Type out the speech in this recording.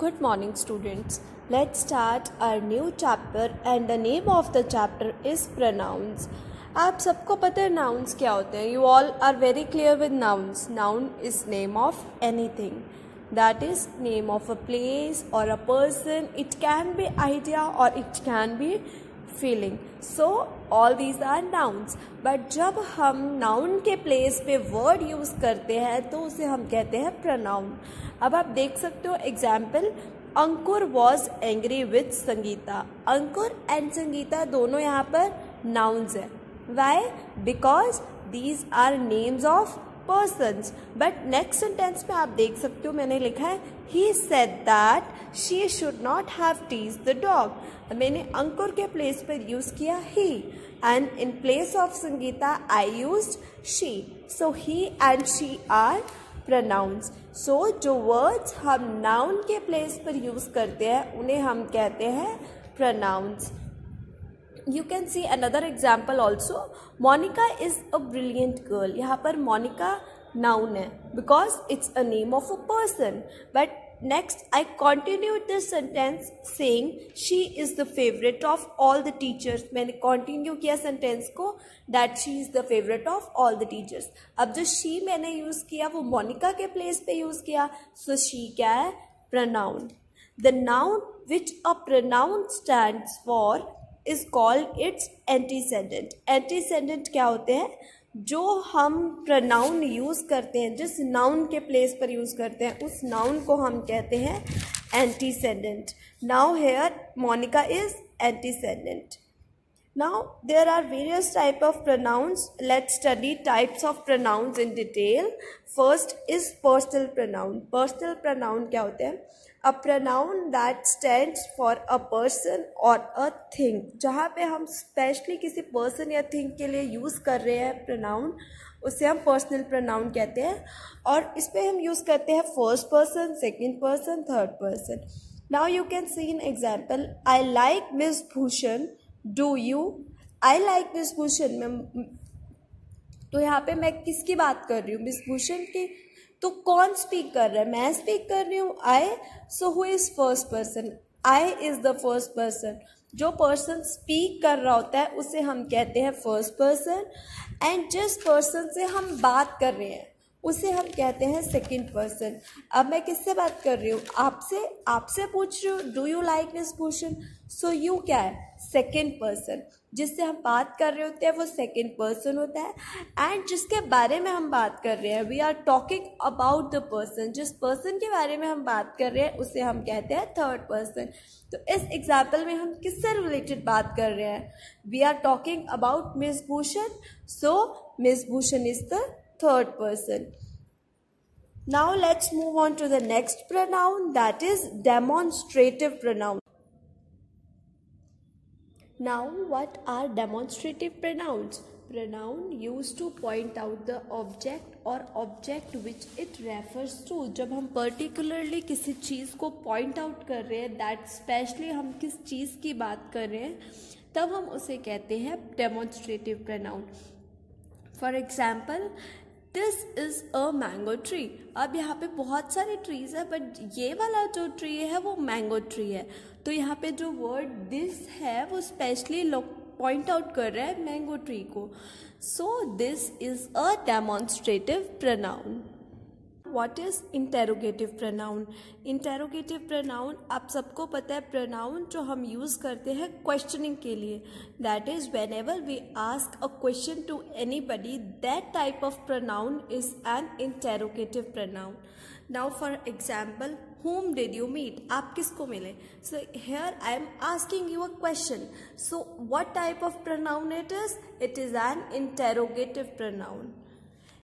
Good morning, students. Let's start our new chapter, and the name of the chapter is pronouns. आप सबको पता है nouns क्या होते हैं you all are very clear with nouns. Noun is name of anything. That is name of a place or a person. It can be idea or it can be feeling. So all these are nouns but जब हम noun के place पे word use करते हैं तो उसे हम कहते हैं प्रनाउन अब आप देख सकते हो example Ankur was angry with Sangeeta. Ankur and Sangeeta दोनों यहाँ पर नाउन्स है. Why because these are names of person but next sentence में आप देख सकते हो, मैंने लिखा है he said that she should not have tease the dog मैंने अंकुर के प्लेस पर यूज़ किया he and in place of Sangeeta I use she so he and she are pronouns so जो वर्ड्स हम नाउन के प्लेस पर use करते हैं, उन्हें हम कहते हैं pronouns you can see another example also Monica is a brilliant girl यहाँ पर मोनिका नाउन है because it's a name of a person but next I continue this sentence saying she is the favourite of all the teachers मैंने continue किया sentence को that she is the favourite of all the teachers अब जो she मैंने use किया, वो Monica के place पे यूज़ किया. सो शी क्या है? Pronoun the noun which a pronoun stand for is called its antecedent antecedent क्या होते हैं? जो हम प्रनाउन यूज़ करते हैं, जिस नाउन के प्लेस पर यूज़ करते हैं, उस नाउन को हम कहते हैं antecedent now here Monica is antecedent now there are various type of pronouns let study types of pronouns in detail first is personal pronoun personal pronoun क्या होते हैं? A pronoun that stands for a person और a thing जहाँ पे हम specially किसी person या thing के लिए यूज़ कर रहे हैं प्रनाउन उसे हम पर्सनल प्रनाउन कहते हैं और इस पर हम यूज़ करते हैं first person second person third person now you can see in example I like Miss Bhushan do you I like Miss Bhushan तो यहाँ पे मैं किसकी बात कर रही हूँ? मिस भूषण की। तो कौन स्पीक कर रहा है? मैं स्पीक कर रही हूँ। I so who is first person I is the first person जो पर्सन स्पीक कर रहा होता है, उसे हम कहते हैं फ़र्स्ट पर्सन एंड जिस पर्सन से हम बात कर रहे हैं उसे हम कहते हैं सेकंड पर्सन अब मैं किससे बात कर रही हूँ? आपसे आपसे पूछ रही हूँ do you like this question so you क्या है? सेकेंड पर्सन जिससे हम बात कर रहे होते हैं, वो सेकेंड पर्सन होता है. एंड जिसके बारे में हम बात कर रहे हैं we are talking about the person जिस पर्सन के बारे में हम बात कर रहे हैं, उसे हम कहते हैं थर्ड पर्सन तो इस एग्ज़ाम्पल में हम किससे रिलेटेड बात कर रहे हैं? We are talking about Miss Bhushan so Miss Bhushan is the third person. Now let's move on to the next pronoun that is demonstrative pronoun. Now what are demonstrative pronouns? Pronoun used to point out the object or object which it refers to. जब हम particularly किसी चीज़ को point out कर रहे हैं that specially हम किस चीज़ की बात कर रहे हैं तब हम उसे कहते हैं demonstrative pronoun. For example, this is a mango tree अब यहाँ पे बहुत सारे ट्रीज है बट ये वाला जो ट्री है, वो मैंगो ट्री है। तो यहाँ पे जो वर्ड दिस है, वो स्पेशली लोग पॉइंट आउट कर रहे हैं मैंगो ट्री को। So this is a demonstrative pronoun what is interrogative pronoun interrogative pronoun आप सबको पता है प्रनाउन जो हम यूज़ करते हैं क्वेश्चनिंग के लिए. That is whenever we ask a question to anybody that type of pronoun is an interrogative pronoun now for example whom did you meet? आप किसको मिले? So, here I am asking you a question. So, what type of pronoun it is? It is an interrogative pronoun.